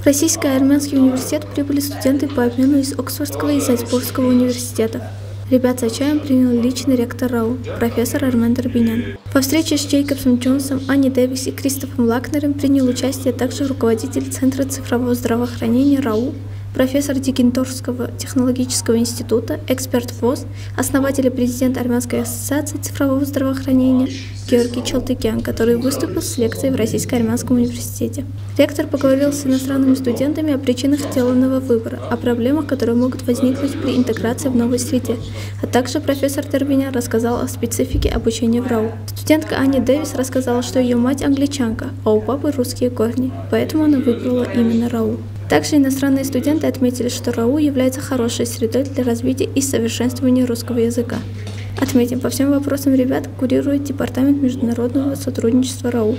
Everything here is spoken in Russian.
В Российский армянский университет прибыли студенты по обмену из Оксфордского и Зальцбургского университетов. Ребят за чаем принял личный ректор РАУ, профессор Армен Дорбинян. Во встрече с Джейкобсом Джонсом, Анни Дэвис и Кристофом Лакнером принял участие также руководитель Центра цифрового здравоохранения РАУ профессор Дигенторского технологического института, эксперт ВОЗ, основатель и президент Армянской ассоциации цифрового здравоохранения Георгий Челтыкян, который выступил с лекцией в Российско-Армянском университете. Ректор поговорил с иностранными студентами о причинах сделанного выбора, о проблемах, которые могут возникнуть при интеграции в новой среде, а также профессор Тербиня рассказал о специфике обучения в РАУ. Студентка Аня Дэвис рассказала, что ее мать англичанка, а у папы русские корни, поэтому она выбрала именно РАУ. Также иностранные студенты отметили, что РАУ является хорошей средой для развития и совершенствования русского языка. Отметим, по всем вопросам ребят курирует Департамент международного сотрудничества РАУ.